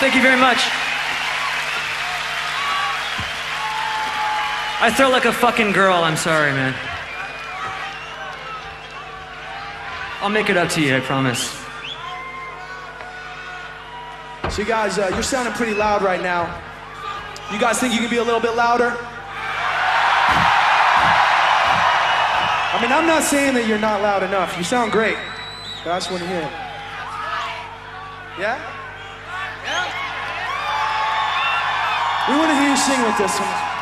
Thank you very much. I throw like a fucking girl. I'm sorry, man. I'll make it up to you, I promise. So you guys, uh, you're sounding pretty loud right now. You guys think you can be a little bit louder? I mean, I'm not saying that you're not loud enough. You sound great. But I just want to hear it. Yeah? We want to hear you sing with this one.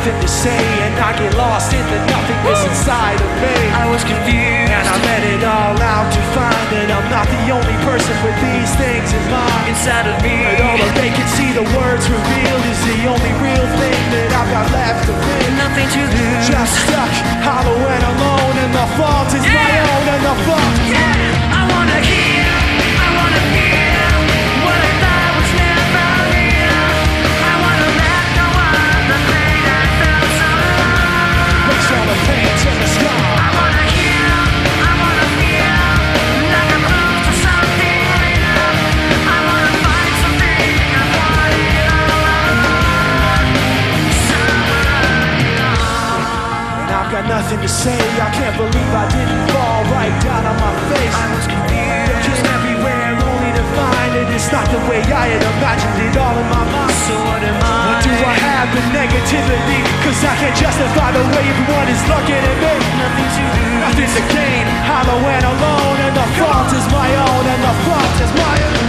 Nothing to say, and I get lost in the nothingness inside of me. I was confused. And I let it all out to find that I'm not the only person with these things in mind. inside of me. Nothing to say. I can't believe I didn't fall right down on my face. I was confused. Looking everywhere only to find it. It's not the way I had imagined it all in my mind. So what am I? What do I have but negativity? Cause I can't justify the way everyone is looking at me. Nothing to lose. Nothing to gain, hollow and alone, and the fault is my own, and the fault is my own.